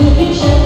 You.